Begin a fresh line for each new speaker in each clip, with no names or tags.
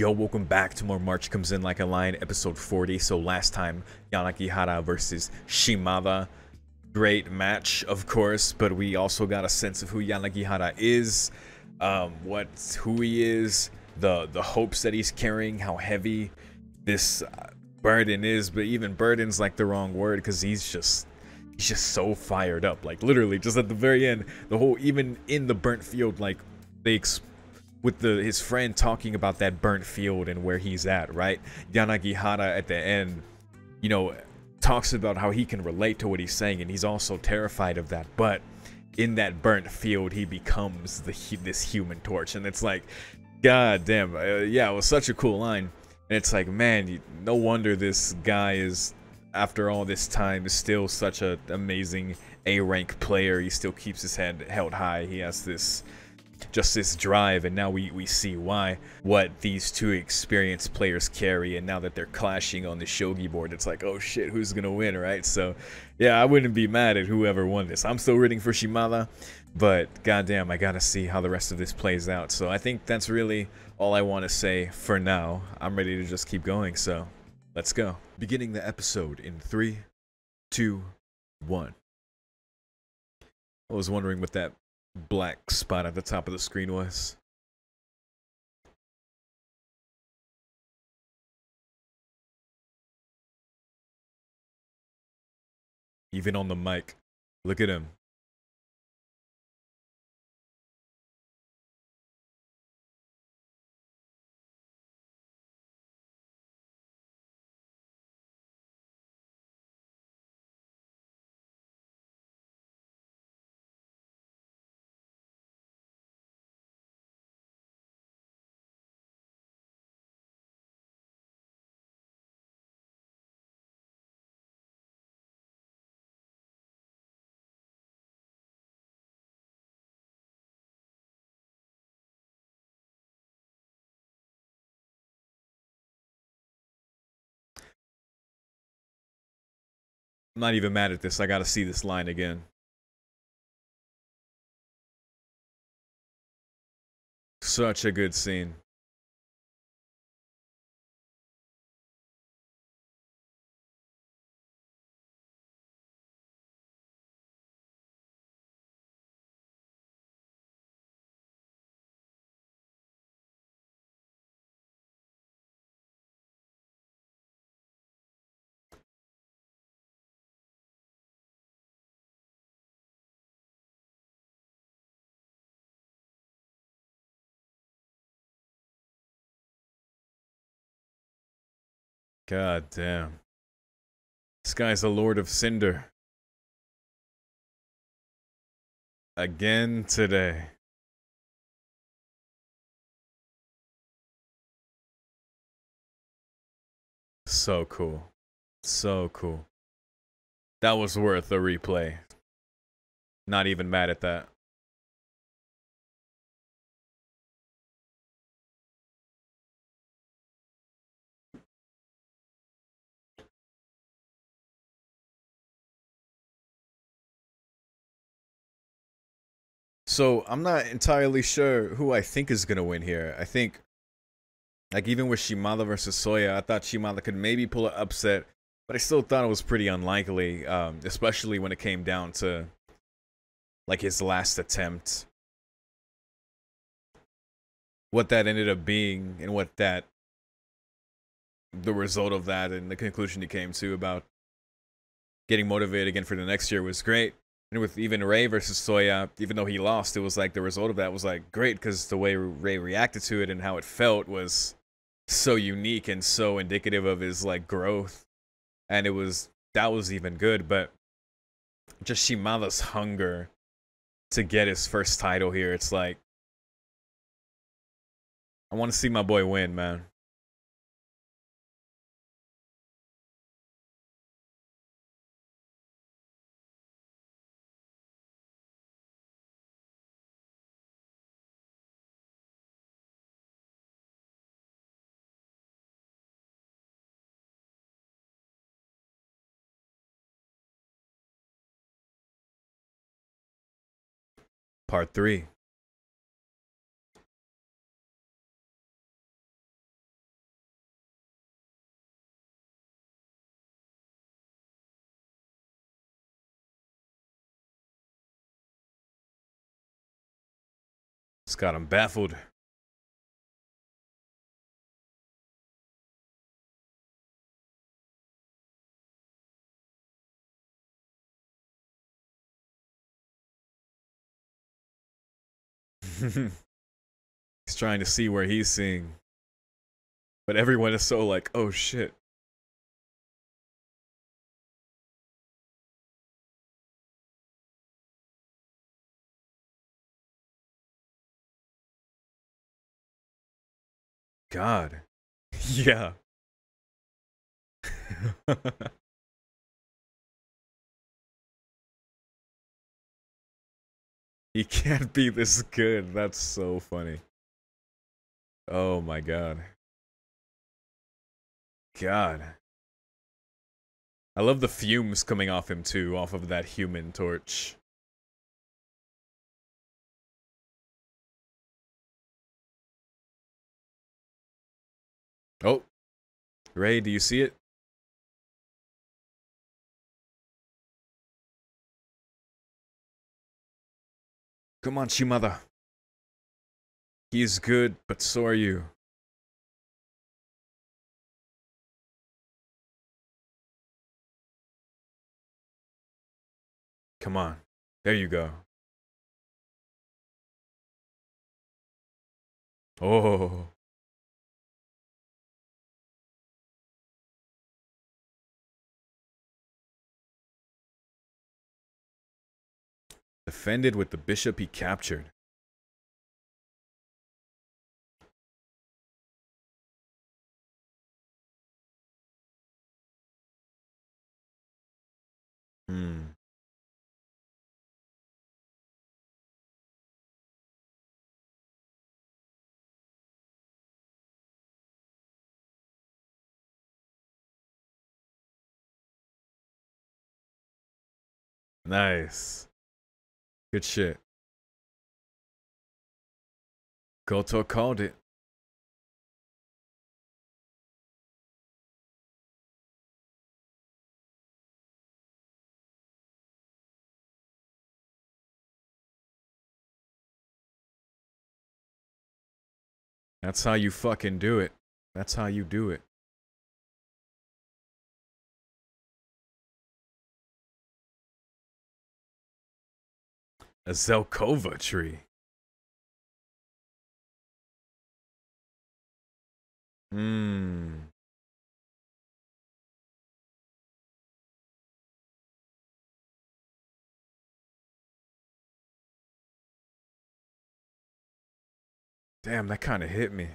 Yo, welcome back to more March Comes In Like a Lion, episode 40. So last time, Yanagihara versus Shimada. Great match, of course, but we also got a sense of who Yanagihara is, um, what who he is, the the hopes that he's carrying, how heavy this uh, burden is. But even burden's like the wrong word because he's just he's just so fired up. Like literally, just at the very end, the whole even in the burnt field, like they with the his friend talking about that burnt field and where he's at, right? Yanagihara at the end, you know, talks about how he can relate to what he's saying and he's also terrified of that. But in that burnt field, he becomes the this human torch and it's like god damn. Uh, yeah, it was such a cool line. And it's like, man, no wonder this guy is after all this time is still such an amazing A rank player. He still keeps his head held high. He has this just this drive and now we, we see why what these two experienced players carry and now that they're clashing on the shogi board it's like oh shit who's gonna win right? So yeah i wouldn't be mad at whoever won this. I'm still rooting for shimada but goddamn i gotta see how the rest of this plays out. So i think that's really all i want to say for now. I'm ready to just keep going so let's go. Beginning the episode in three two one. I was wondering what that black spot at the top of the screen was. Even on the mic. Look at him. I'm not even mad at this. I gotta see this line again. Such a good scene. God damn. This guy's a Lord of Cinder. Again today. So cool. So cool. That was worth a replay. Not even mad at that. So I'm not entirely sure who I think is gonna win here. I think, like even with Shimada versus Soya, I thought Shimada could maybe pull an upset, but I still thought it was pretty unlikely, um, especially when it came down to like his last attempt. What that ended up being and what that the result of that and the conclusion he came to about getting motivated again for the next year was great and with even Ray versus Soya, even though he lost, it was like the result of that was like great because the way Ray reacted to it and how it felt was so unique and so indicative of his like growth. And it was that was even good, but just Shimada's hunger to get his first title here, it's like I want to see my boy win, man. Part 3 It's got him baffled. he's trying to see where he's seeing. But everyone is so like, oh shit. God. Yeah. he can't be this good. That's so funny. Oh my god. God. I love the fumes coming off him too, off of that human torch. Oh. Ray, do you see it? Come on, Shimada. He is good, but so are you. Come on. There you go. Oh. Defended with the bishop he captured. Hmm. Nice. Good shit. Goto called it. That's how you fucking do it. That's how you do it. A Zelkova tree. Hmm. Damn, that kind of hit me.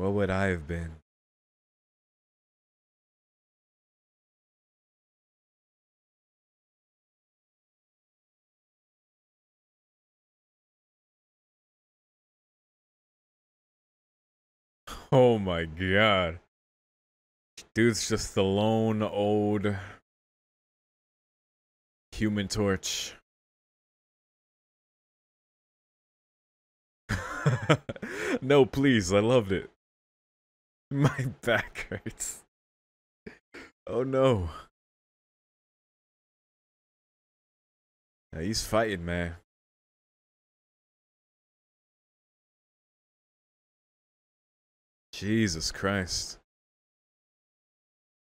What would I have been? Oh my god. Dude's just the lone old human torch. no, please, I loved it. My back hurts. Oh no. He's fighting, man. Jesus Christ.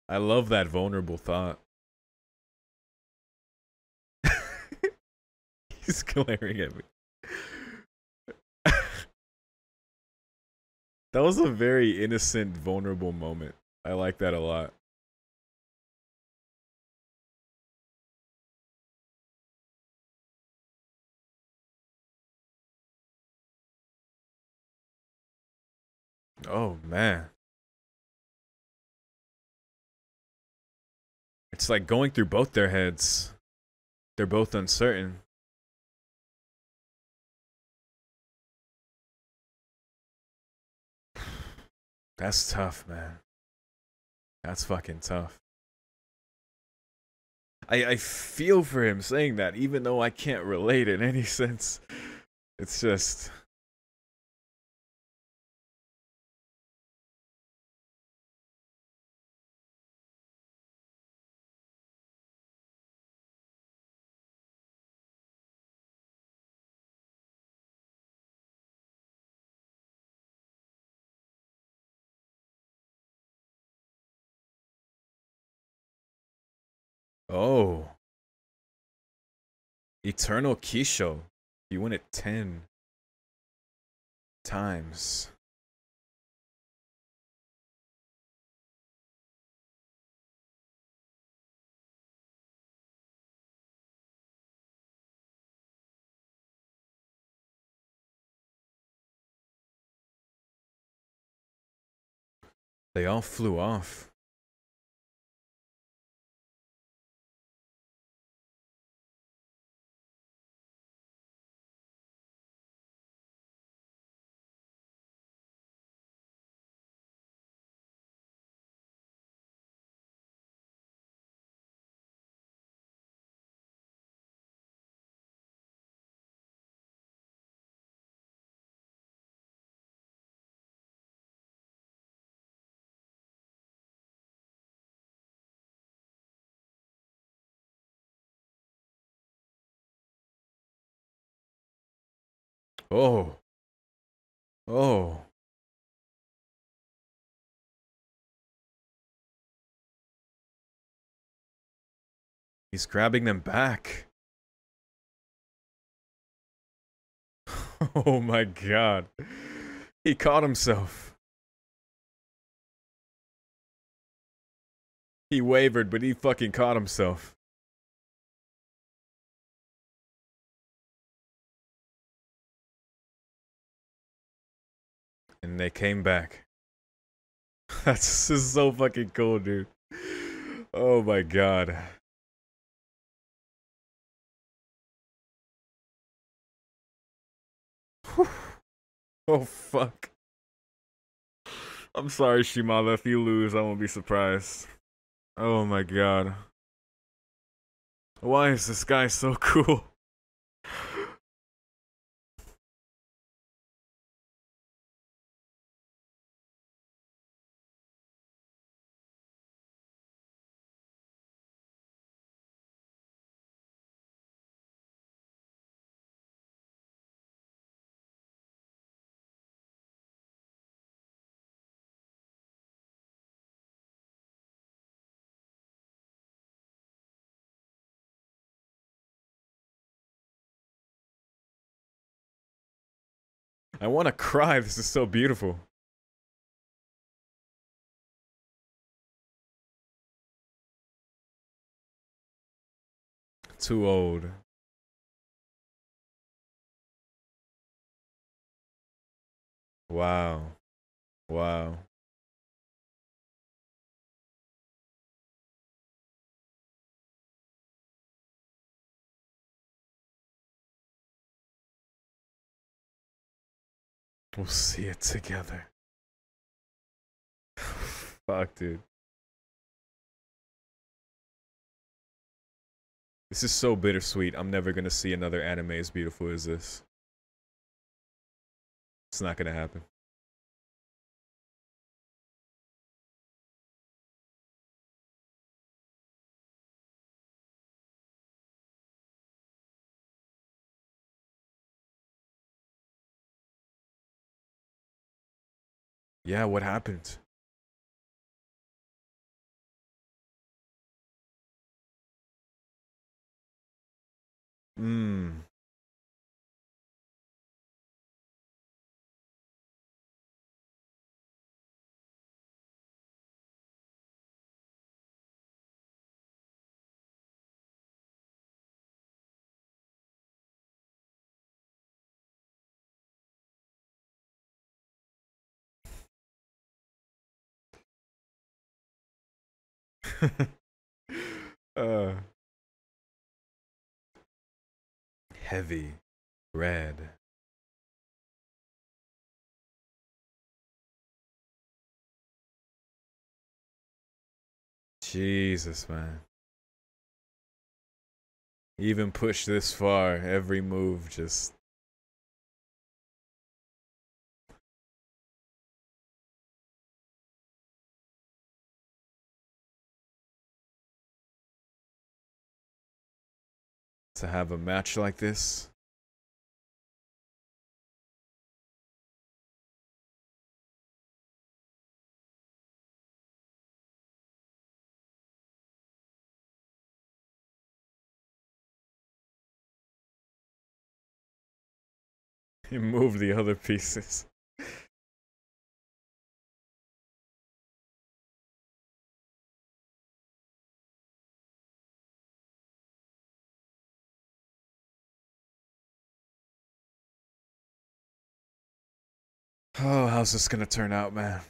I love that vulnerable thought. He's glaring at me. That was a very innocent, vulnerable moment. I like that a lot. Oh, man. It's like going through both their heads. They're both uncertain. That's tough, man. That's fucking tough. I, I feel for him saying that, even though I can't relate in any sense. It's just. Oh. Eternal Kisho. You win it 10 times. They all flew off. Oh. Oh. He's grabbing them back. Oh my god. He caught himself. He wavered, but he fucking caught himself. And they came back. That's just so fucking cool, dude. Oh my god. oh fuck. I'm sorry, Shimada. If you lose, I won't be surprised. Oh my god. Why is this guy so cool? I want to cry. This is so beautiful. Too old. Wow. Wow. We'll see it together. Fuck, dude. This is so bittersweet. I'm never gonna see another anime as beautiful as this. It's not gonna happen. Yeah, what happened? Hmm. uh, heavy red. Jesus, man. Even push this far, every move just to have a match like this. he moved the other pieces. Oh, how's this gonna turn out, man?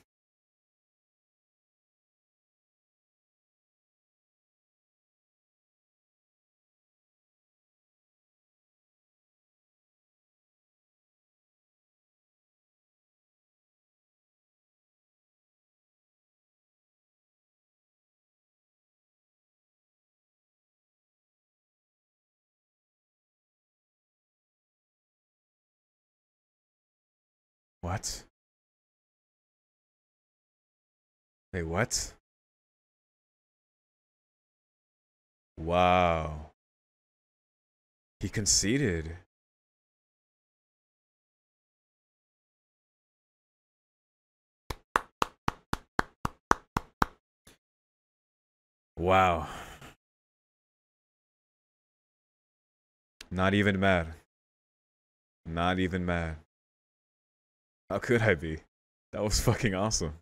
What? Wait, what? Wow. He conceded. Wow. Not even mad. Not even mad. How could I be? That was fucking awesome.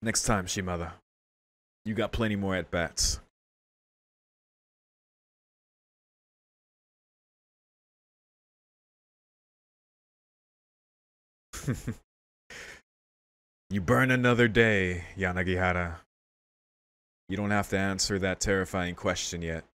Next time, Shimada. You got plenty more at bats. you burn another day, Yanagihara. You don't have to answer that terrifying question yet.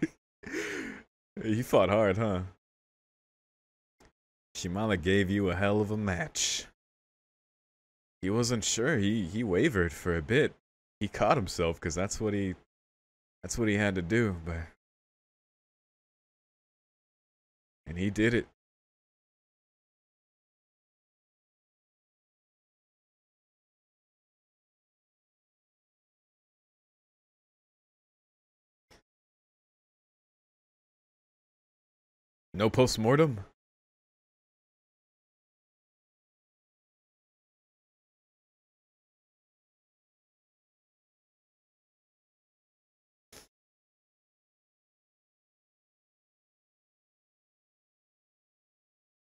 he fought hard, huh? Shimada gave you a hell of a match. He wasn't sure. He he wavered for a bit. He caught himself because that's what he that's what he had to do, but and he did it. No post-mortem?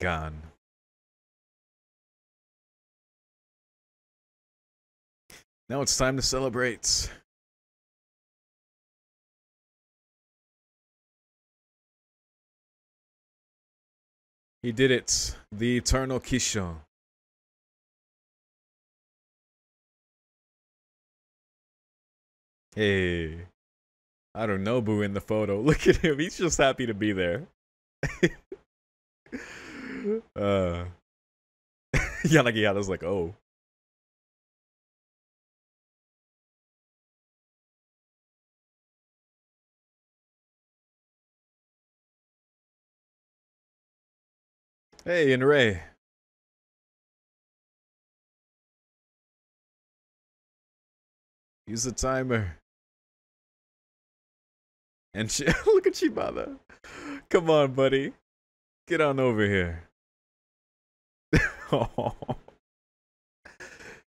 Gone. Now it's time to celebrate. He did it. The Eternal Kisho. Hey. I don't know Boo in the photo. Look at him. He's just happy to be there. uh Yanagihara's like, oh. Hey, and Ray. Use the timer. And she, look at Shimada. Come on, buddy. Get on over here. oh.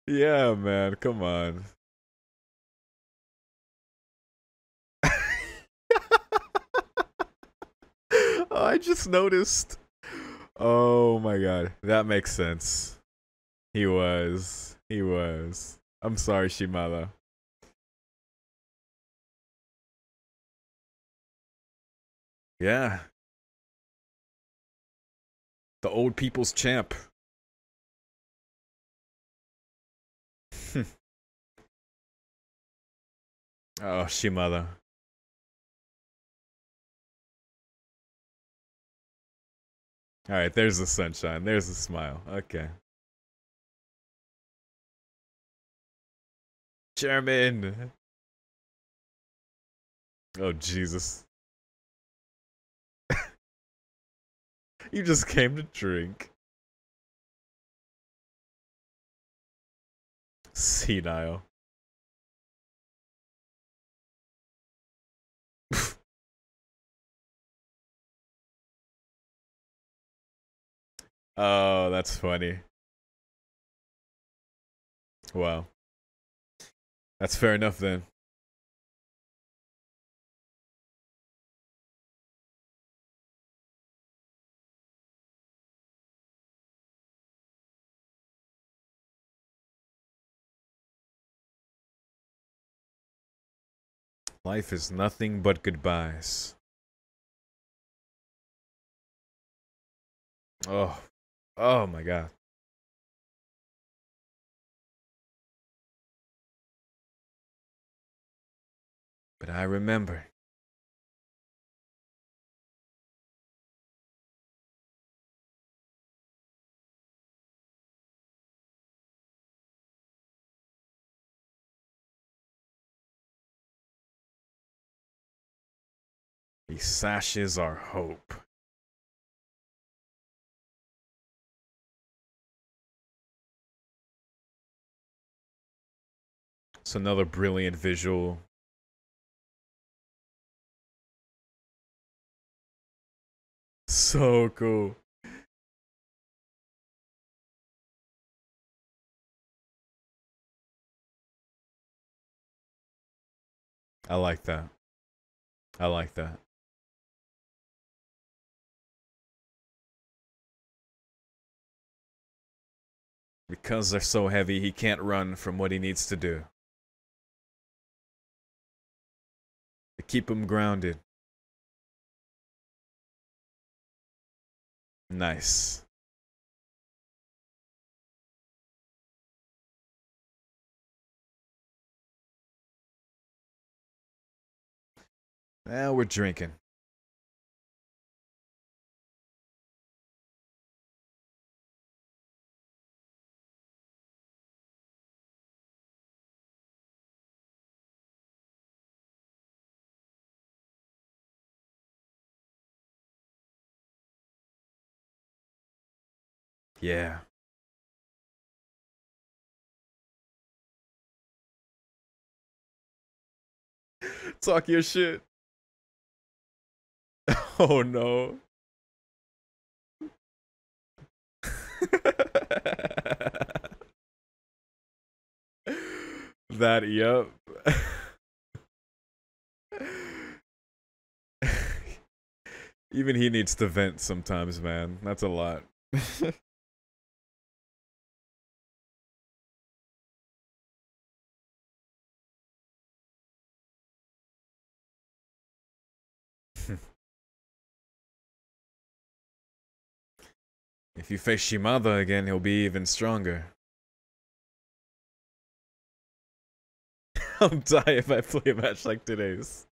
Yeah, man. Come on. oh, I just noticed. Oh my god. That makes sense. He was. He was. I'm sorry, Shimada. Yeah. The old people's champ. oh, Shimada. All right, there's the sunshine. There's the smile. Okay. Chairman. Oh, Jesus. you just came to drink. Senile. Oh, that's funny. Wow. That's fair enough then. Life is nothing but goodbyes. Oh, oh my god. But I remember. He sashes our hope. It's another brilliant visual. So cool. I like that. I like that. Because they're so heavy, he can't run from what he needs to do. Keep him grounded. Nice. Now we're drinking. Yeah. Talk your shit. Oh no. that, yep. Even he needs to vent sometimes, man. That's a lot. If you face Shimada again, he'll be even stronger. I'll die if I play a match like today's.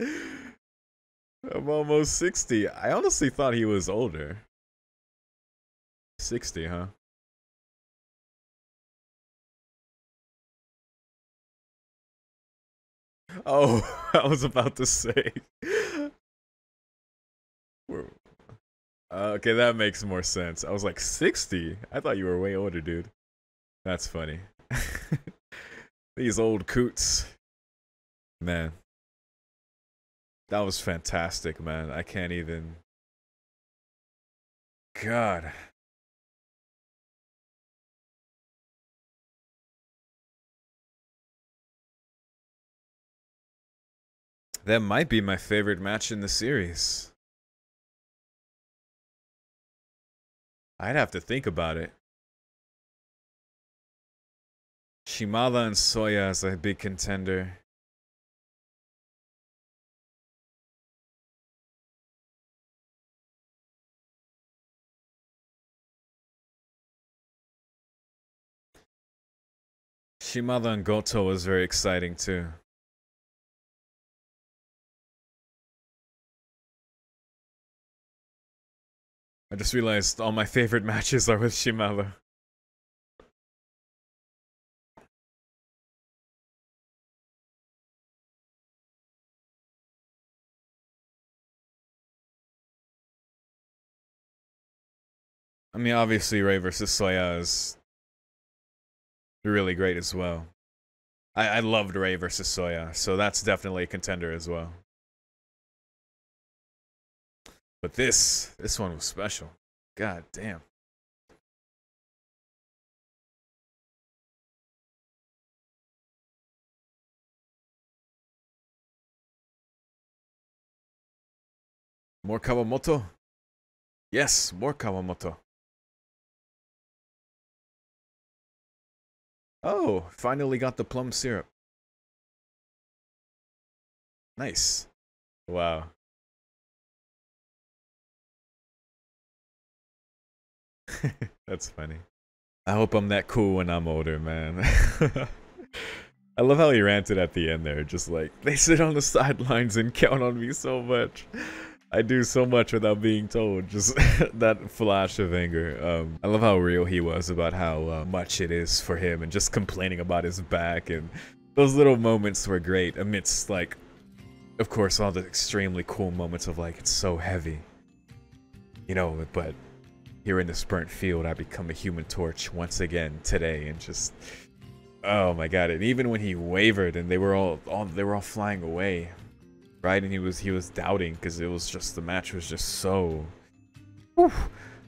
I'm almost 60. I honestly thought he was older. 60, huh? Oh, I was about to say. Uh, okay, that makes more sense. I was like 60. I thought you were way older, dude. That's funny. These old coots. Man. That was fantastic, man. I can't even. God. That might be my favorite match in the series. I'd have to think about it. Shimada and Soya is a big contender. Shimada and Goto was very exciting too. I just realized all my favorite matches are with Shimada. I mean, obviously, Ray versus Soya is really great as well. I, I loved Ray versus Soya, so that's definitely a contender as well. But this, this one was special. God damn. More Kawamoto? Yes, more Kawamoto. Oh, finally got the plum syrup. Nice. Wow. That's funny. I hope I'm that cool when I'm older, man. I love how he ranted at the end there, just like, they sit on the sidelines and count on me so much. I do so much without being told. Just that flash of anger. Um, I love how real he was about how uh, much it is for him and just complaining about his back. And those little moments were great amidst, like, of course, all the extremely cool moments of, like, it's so heavy. You know, but here in the sprint field, I become a human torch once again today and just. Oh my god! And even when he wavered and they were all, all they were all flying away, right? And he was he was doubting because it was just the match was just so.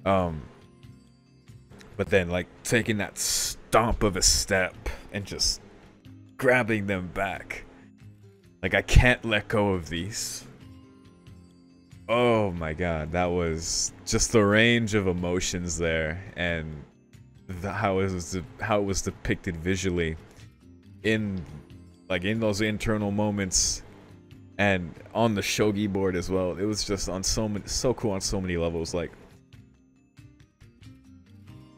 Um. But then, like taking that stomp of a step and just grabbing them back. Like I can't let go of these. Oh my god, that was just the range of emotions there, and the, how it was how it was depicted visually in like in those internal moments and on the shogi board as well. It was just on so many, so cool on so many levels. Like,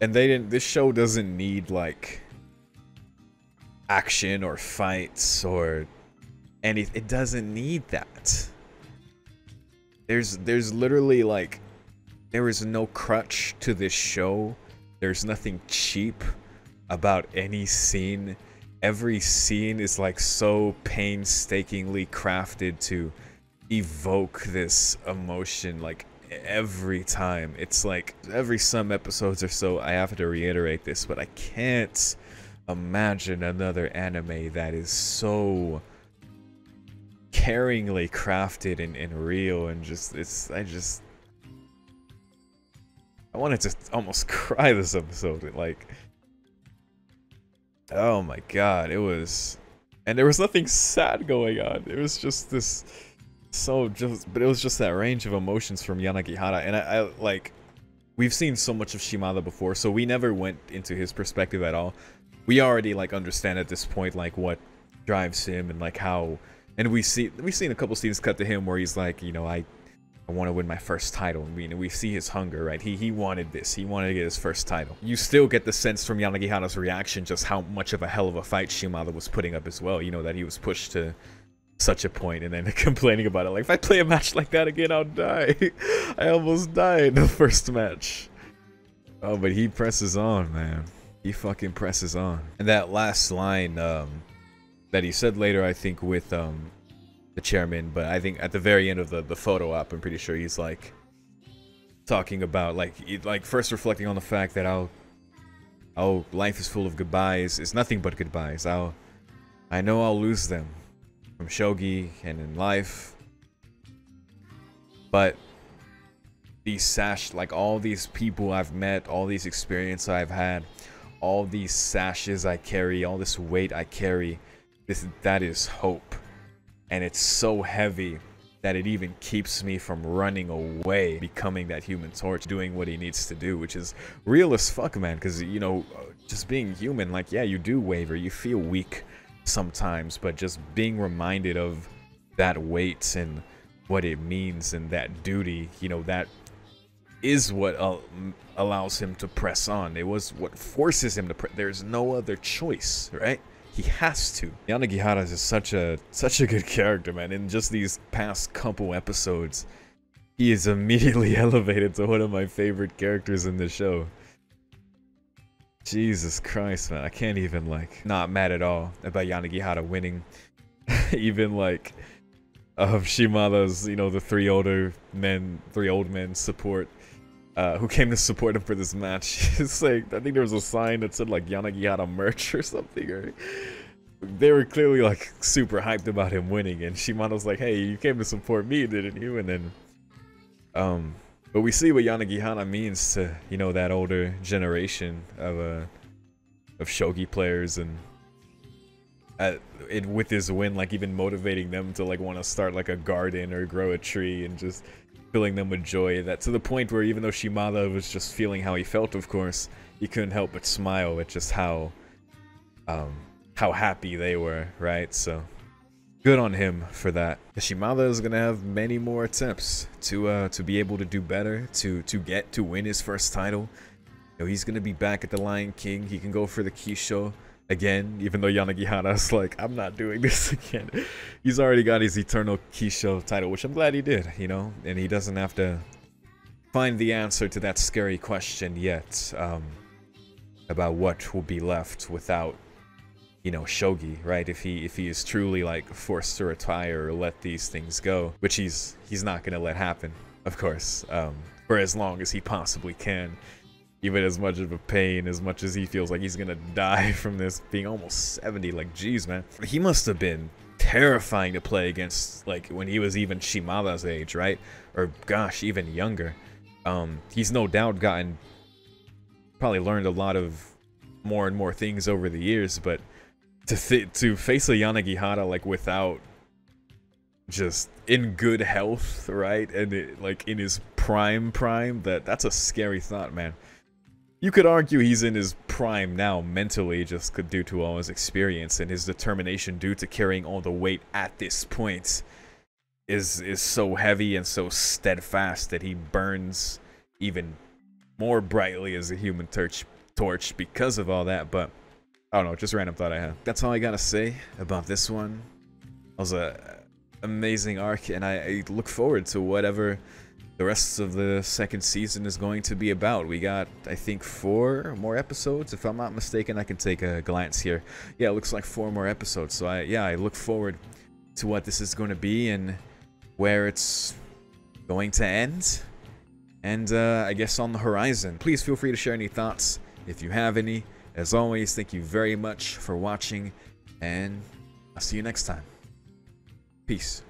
and they didn't. This show doesn't need like action or fights or any. It doesn't need that. There's there's literally like there is no crutch to this show. There's nothing cheap about any scene every scene is like so painstakingly crafted to evoke this emotion like every time it's like every some episodes or so i have to reiterate this but i can't imagine another anime that is so caringly crafted and, and real and just it's i just i wanted to almost cry this episode like Oh my god, it was... And there was nothing sad going on. It was just this... So just... But it was just that range of emotions from Yanagihara. And I, I like... We've seen so much of Shimada before, so we never went into his perspective at all. We already, like, understand at this point, like, what drives him and, like, how... And we see... We've seen a couple scenes cut to him where he's like, you know, I I want to win my first title. I mean, we see his hunger, right? He he wanted this. He wanted to get his first title. You still get the sense from Yanagihara's reaction just how much of a hell of a fight Shimada was putting up as well. You know, that he was pushed to such a point and then complaining about it. Like, if I play a match like that again, I'll die. I almost died in the first match. Oh, but he presses on, man. He fucking presses on. And that last line um, that he said later, I think, with um, the chairman, but I think at the very end of the, the photo op, I'm pretty sure he's like talking about like like first reflecting on the fact that I'll oh life is full of goodbyes. It's nothing but goodbyes. I'll I know I'll lose them from shogi and in life, but these sash like all these people I've met, all these experiences I've had, all these sashes I carry, all this weight I carry, this that is hope and it's so heavy that it even keeps me from running away, becoming that human torch, doing what he needs to do, which is real as fuck, man. Because, you know, just being human, like, yeah, you do waver, you feel weak sometimes, but just being reminded of that weight and what it means and that duty, you know, that is what uh, allows him to press on. It was what forces him to. There's no other choice, right? He has to. Yanagihara is such a such a good character, man. In just these past couple episodes, he is immediately elevated to one of my favorite characters in the show. Jesus Christ, man. I can't even, like, not mad at all about Yanagihara winning. even, like, of Shimada's, you know, the three older men, three old men support. Uh, who came to support him for this match. it's like I think there was a sign that said like Yanagi Yanagihara merch or something. Or they were clearly like super hyped about him winning, and Shimada's like, "Hey, you came to support me, didn't you?" And then, um, but we see what Yanagihara means to you know that older generation of uh of shogi players and. At, it, with his win, like even motivating them to like want to start like a garden or grow a tree and just filling them with joy. That to the point where even though Shimada was just feeling how he felt, of course, he couldn't help but smile at just how, um, how happy they were, right? So, good on him for that. Shimada is gonna have many more attempts to uh, to be able to do better, to to get to win his first title. You know, he's gonna be back at the Lion King. He can go for the Kisho again, even though Yanagihara's like, I'm not doing this again. He's already got his Eternal Kisho title, which I'm glad he did, you know, and he doesn't have to find the answer to that scary question yet um, about what will be left without, you know, Shogi, right? If he if he is truly like forced to retire or let these things go, which he's he's not gonna let happen, of course, um, for as long as he possibly can even as much of a pain as much as he feels like he's gonna die from this being almost 70 like geez man. He must have been terrifying to play against like when he was even shimada's age right? Or gosh even younger. Um he's no doubt gotten probably learned a lot of more and more things over the years but to to face a yanagihara like without just in good health right and it, like in his prime prime that that's a scary thought man you could argue he's in his prime now mentally just could due to all his experience and his determination due to carrying all the weight at this point is is so heavy and so steadfast that he burns even more brightly as a human torch torch because of all that but I don't know just random thought I had. That's all I gotta say about this one. It was a amazing arc and I, I look forward to whatever the rest of the second season is going to be about. We got, I think, four more episodes. If I'm not mistaken, I can take a glance here. Yeah, it looks like four more episodes. So, I yeah, I look forward to what this is going to be and where it's going to end. And uh, I guess on the horizon. Please feel free to share any thoughts if you have any. As always, thank you very much for watching, and I'll see you next time. Peace.